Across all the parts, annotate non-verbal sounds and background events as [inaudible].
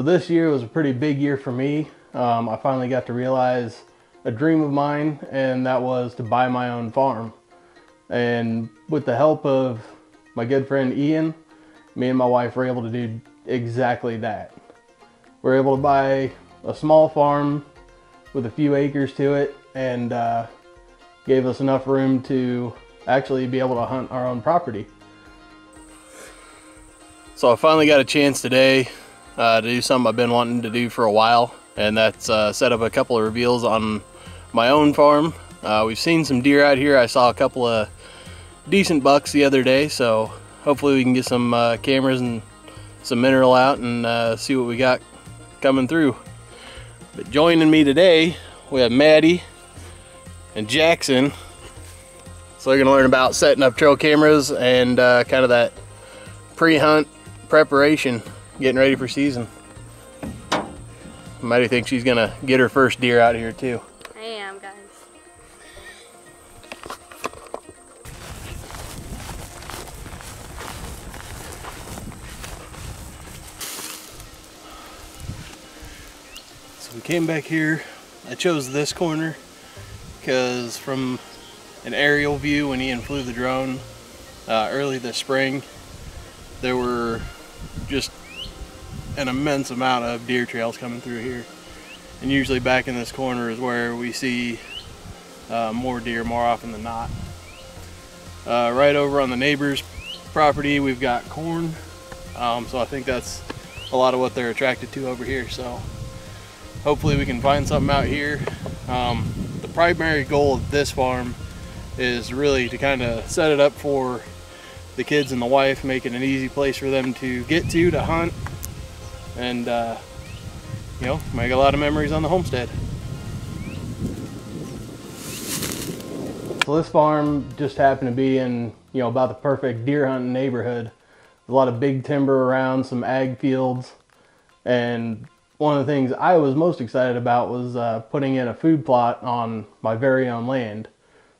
So this year was a pretty big year for me. Um, I finally got to realize a dream of mine, and that was to buy my own farm. And with the help of my good friend Ian, me and my wife were able to do exactly that. We are able to buy a small farm with a few acres to it and uh, gave us enough room to actually be able to hunt our own property. So I finally got a chance today uh, to do something I've been wanting to do for a while and that's uh, set up a couple of reveals on my own farm. Uh, we've seen some deer out here. I saw a couple of decent bucks the other day so hopefully we can get some uh, cameras and some mineral out and uh, see what we got coming through. But joining me today we have Maddie and Jackson. So they're gonna learn about setting up trail cameras and uh, kind of that pre-hunt preparation, getting ready for season. Maddie thinks she's gonna get her first deer out here too. I am, guys. So we came back here. I chose this corner because from an aerial view when Ian flew the drone uh, early this spring, there were just an immense amount of deer trails coming through here. And usually back in this corner is where we see uh, more deer more often than not. Uh, right over on the neighbor's property we've got corn. Um, so I think that's a lot of what they're attracted to over here. So hopefully we can find something out here. Um, the primary goal of this farm is really to kind of set it up for the kids and the wife, making an easy place for them to get to, to hunt, and uh, you know, make a lot of memories on the homestead. So this farm just happened to be in, you know, about the perfect deer hunting neighborhood. A lot of big timber around, some ag fields, and one of the things I was most excited about was uh, putting in a food plot on my very own land.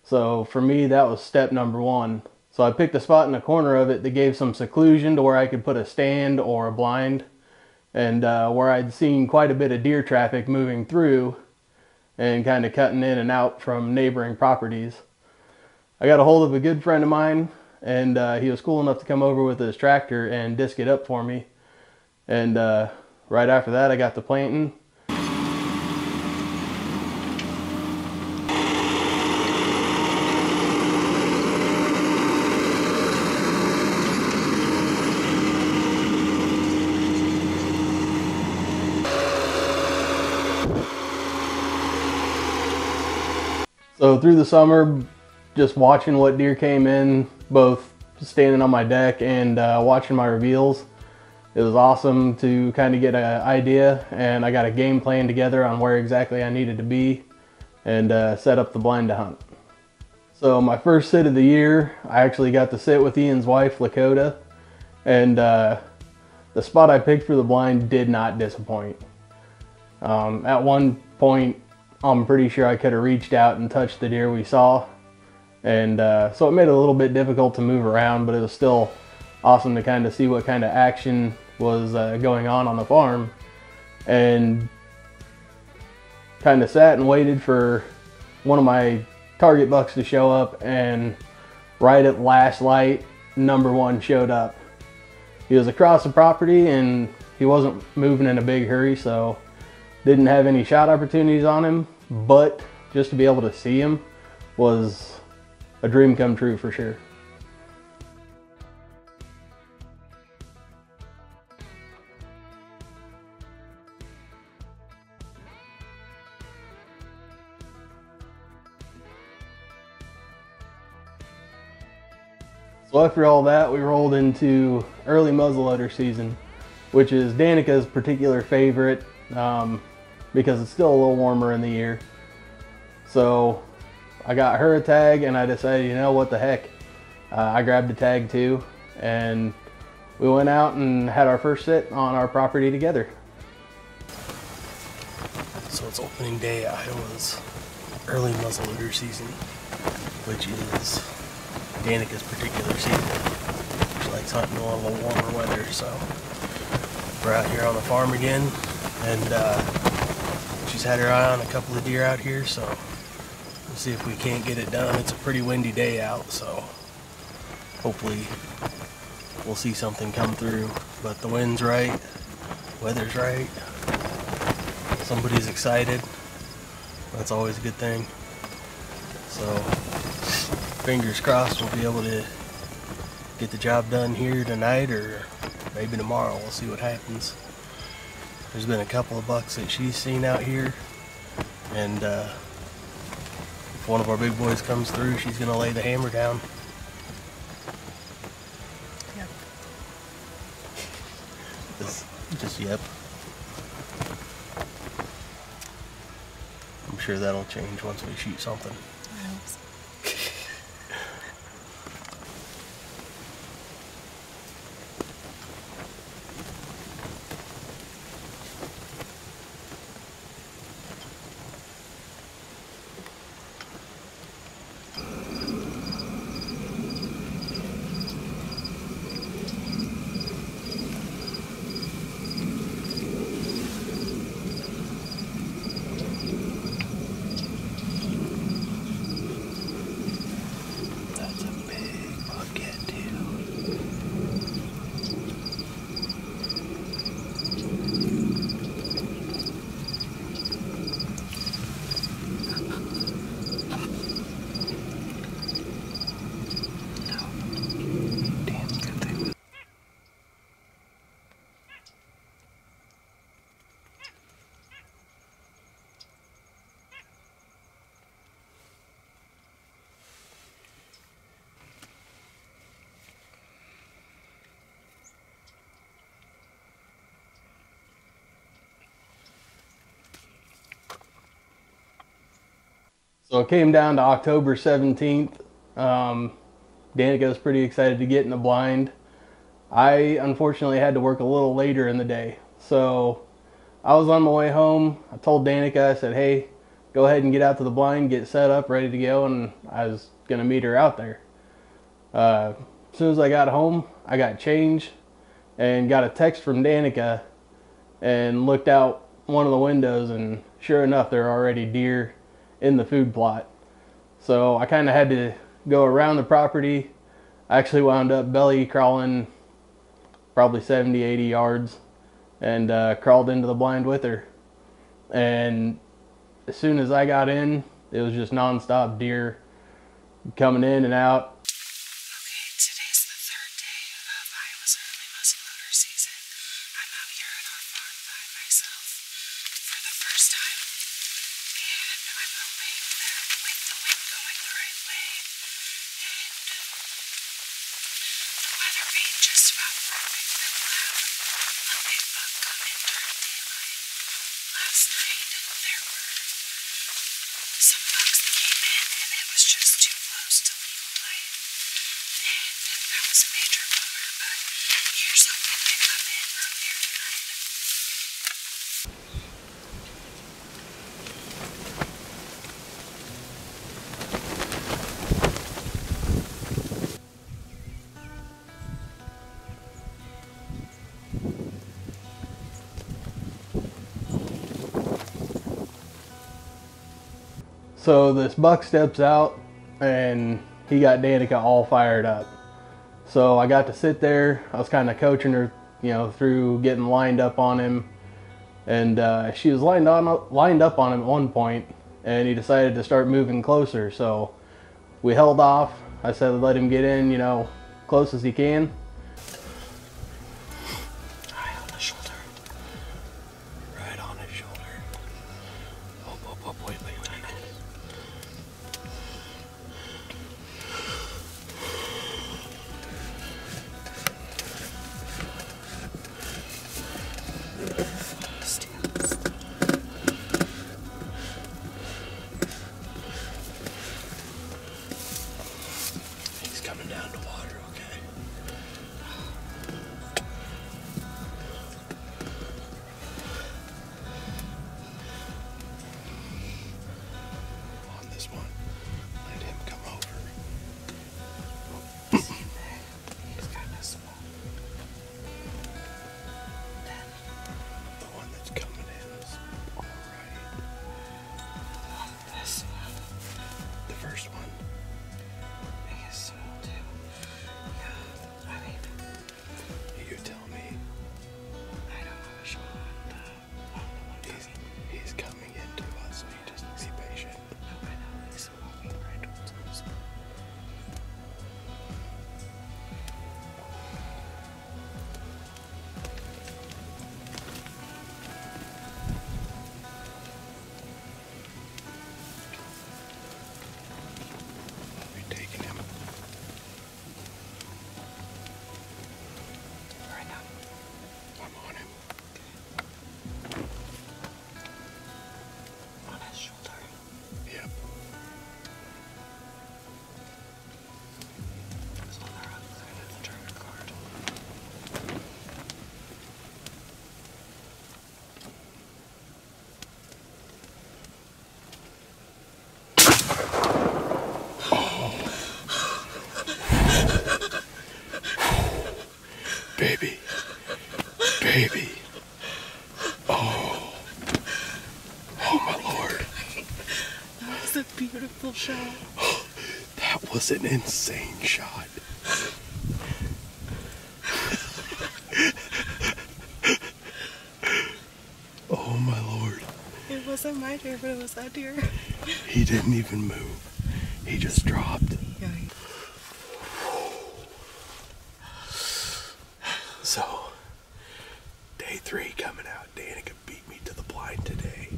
So for me, that was step number one. So I picked a spot in the corner of it that gave some seclusion to where I could put a stand or a blind and uh, where I'd seen quite a bit of deer traffic moving through and kind of cutting in and out from neighboring properties. I got a hold of a good friend of mine and uh, he was cool enough to come over with his tractor and disc it up for me. And uh, right after that, I got to planting. So through the summer, just watching what deer came in, both standing on my deck and uh, watching my reveals, it was awesome to kind of get an idea and I got a game plan together on where exactly I needed to be and uh, set up the blind to hunt. So my first sit of the year, I actually got to sit with Ian's wife, Lakota, and uh, the spot I picked for the blind did not disappoint. Um, at one point, I'm pretty sure I could have reached out and touched the deer we saw. And uh, so it made it a little bit difficult to move around, but it was still awesome to kind of see what kind of action was uh, going on on the farm. And kind of sat and waited for one of my target bucks to show up and right at last light number one showed up. He was across the property and he wasn't moving in a big hurry so didn't have any shot opportunities on him but just to be able to see him was a dream come true for sure. So after all that, we rolled into early muzzleloader season, which is Danica's particular favorite. Um, because it's still a little warmer in the year. So I got her a tag and I decided, you know what the heck. Uh, I grabbed a tag too and we went out and had our first sit on our property together. So it's opening day at Iowa's early muzzleloader season, which is Danica's particular season. She likes hunting a little warmer weather, so We're out here on the farm again, and uh, she's had her eye on a couple of deer out here, so we'll see if we can't get it done. It's a pretty windy day out, so hopefully we'll see something come through. But the wind's right, weather's right, somebody's excited. That's always a good thing. So fingers crossed we'll be able to get the job done here tonight or maybe tomorrow. We'll see what happens. There's been a couple of bucks that she's seen out here, and uh, if one of our big boys comes through, she's gonna lay the hammer down. Yep. Just, just yep. I'm sure that'll change once we shoot something. So it came down to October 17th. Um, Danica was pretty excited to get in the blind. I unfortunately had to work a little later in the day. So I was on my way home. I told Danica, I said, hey, go ahead and get out to the blind, get set up, ready to go. And I was going to meet her out there. Uh, as soon as I got home, I got changed and got a text from Danica and looked out one of the windows. And sure enough, there were already deer in the food plot. So I kind of had to go around the property. I actually wound up belly crawling probably 70, 80 yards and uh, crawled into the blind with her. And as soon as I got in, it was just nonstop deer coming in and out. Okay, today's the third day of Iowa's early muzzleloader season. I'm out here at our farm by myself for the first time, and I'm hoping that with the wind going the right way and the weather being just about perfect, that we'll have a big buck come in during daylight. Last night there were some bucks that came in and it was just too close to legal light. And that a major but here's. So this buck steps out and he got Danica all fired up. So I got to sit there. I was kind of coaching her, you know, through getting lined up on him. And uh, she was lined on lined up on him at one point, and he decided to start moving closer. So we held off. I said let him get in, you know, close as he can. He's coming down to water, was an insane shot. oh, my lord. It wasn't my deer, but it was that deer. He didn't even move. He just dropped. Yeah. So, day three coming out. Danica beat me to the blind today.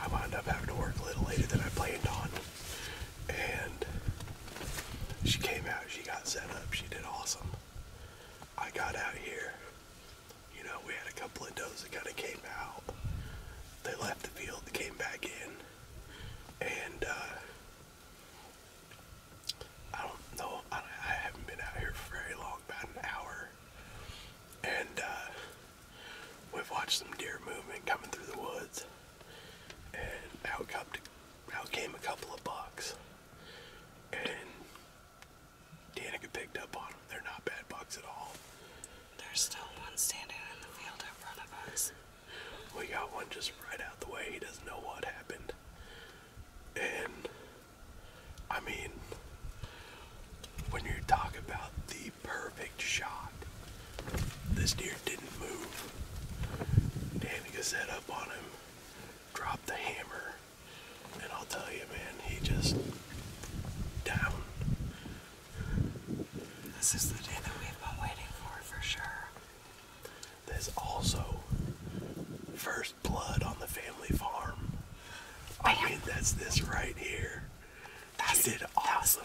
I wound up having to work a little later than I planned on. And she came out, she got set up, she did awesome. I got out here. You know, we had a couple of does that kind of came out. They left the field, came back in. And, uh, I don't know, I, I haven't been out here for very long, about an hour and uh, we've watched some deer movement coming through the woods, and out, come out came a couple of bucks, and Danica picked up on them. They're not bad bucks at all. There's still one standing in the field in front of us. We got one just right out the way. He doesn't know what happened, and I mean, when you talk about the perfect shot, this deer didn't move. Danica set up on him, dropped the hammer, and I'll tell you, man, he just down. This is the day that we've been waiting for, for sure. There's also first blood on the family farm. I mean, that's this right here. That's, She did awesome.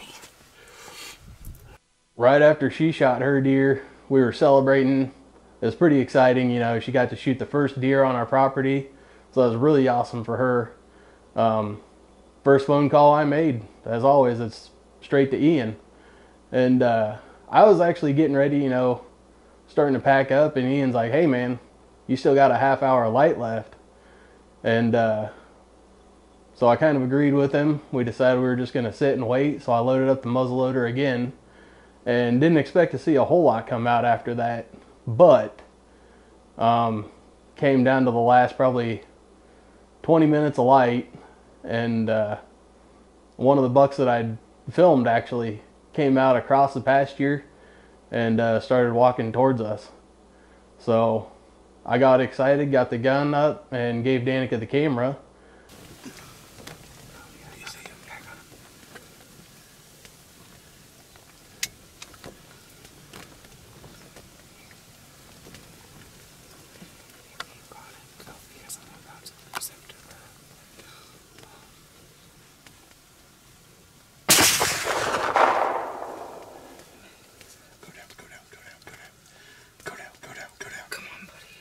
Right after she shot her deer, we were celebrating. It was pretty exciting, you know. She got to shoot the first deer on our property, so that was really awesome for her. Um, first phone call I made, as always, it's straight to Ian, and uh, I was actually getting ready, you know, starting to pack up, and Ian's like, "Hey, man, you still got a half hour of light left," and uh, so I kind of agreed with him. We decided we were just gonna sit and wait, so I loaded up the muzzleloader again and didn't expect to see a whole lot come out after that. But um, came down to the last probably 20 minutes of light, and uh, one of the bucks that I'd filmed actually came out across the pasture and uh, started walking towards us. So I got excited, got the gun up, and gave Danica the camera. Go down, go down, go down, go down. Go down, go down, go down. Come on, buddy.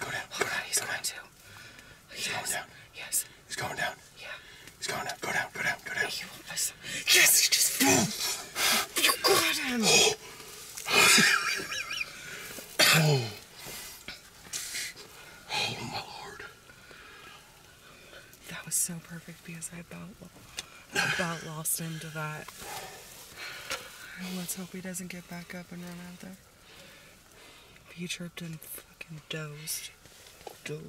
Go down, Oh, go God, down, he's go going down. to. He's yes. going down. Yes. He's going down. Yeah. He's going down. Go down, go down, go down. He won't miss him. Yes, he just fell. you got him. Oh my lord. That was so perfect because I about, about lost him to that. [sighs] Let's hope he doesn't get back up and run out there. He tripped and fucking dozed. Dozed.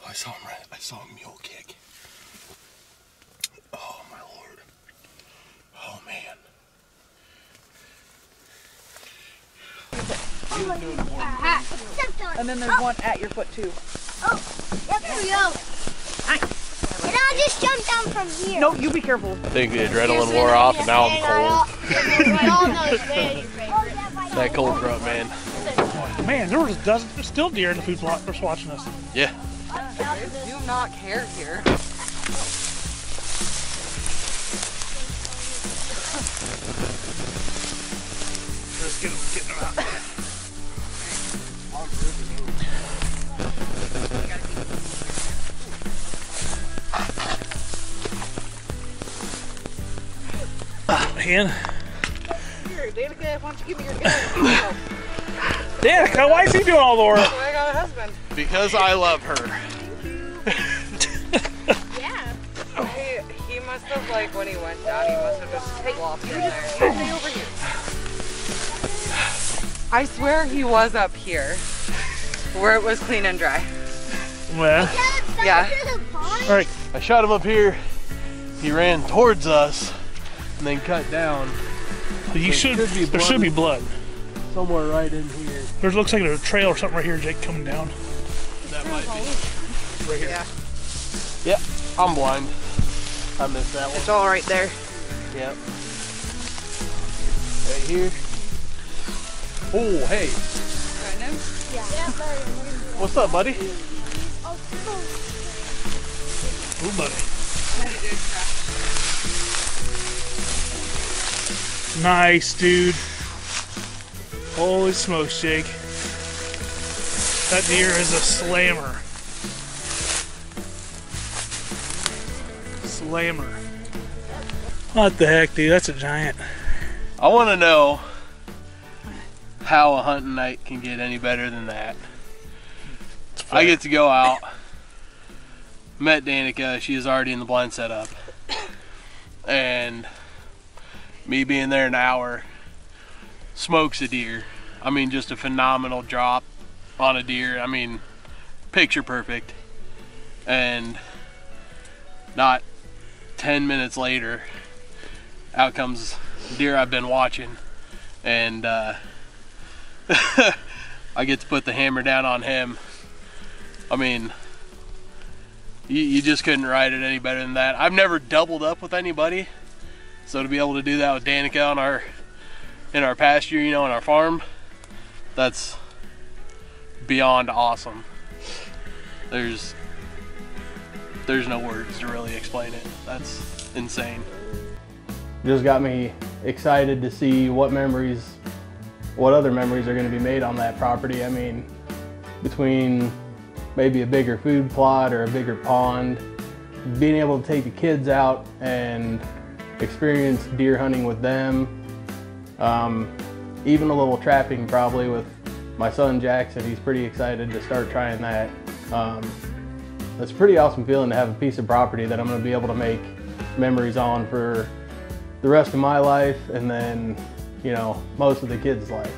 Oh, I saw him right. I saw a mule kick. Oh my lord. Oh man. Ah, and then there's oh. one at your foot too. Oh, yep, here we go. And just jump down from here. No, you be careful. I think the adrenaline wore off and now I'm cold. [laughs] We all know it's Vandy's favorite. That cold front, man. Man, there was dozens, still deer in the food plot just watching us. Yeah. Do not care here. Man, Here, Danica, why don't you give me your [laughs] gun? Danica, why is he doing all the work? Oh, I got a husband. Because I love her. [laughs] Yeah. He, he must have, like, when he went down, he must have just flopped in there. Stay over here. I swear he was up here where it was clean and dry. Well, Yeah. all right. I shot him up here. He ran towards us and then cut down You There should. should be there should be blood. somewhere right in here. There looks like there's a trail or something right here, Jake, coming down. That might be. Right here. Yeah. Yep, I'm blind. I missed that one. It's all right there. Yep. Right here. Oh, hey. What's up, buddy? Oh, buddy. Nice, dude. Holy smokes, Jake. That deer is a slammer. Slammer. What the heck, dude? That's a giant. I want to know how a hunting night can get any better than that. I get to go out. Met Danica. She is already in the blind setup. And me being there an hour smokes a deer. I mean, just a phenomenal drop on a deer. I mean, picture perfect. And not 10 minutes later, out comes deer I've been watching. And uh, [laughs] I get to put the hammer down on him. I mean, you, you just couldn't ride it any better than that. I've never doubled up with anybody, so to be able to do that with Danica on our in our pasture, you know, on our farm, that's beyond awesome. There's there's no words to really explain it. That's insane. just got me excited to see what memories, what other memories are going to be made on that property. I mean, between maybe a bigger food plot or a bigger pond, being able to take the kids out and experience deer hunting with them, um, even a little trapping probably with my son Jackson. He's pretty excited to start trying that. Um, it's a pretty awesome feeling to have a piece of property that I'm going to be able to make memories on for the rest of my life and then, you know, most of the kids' life.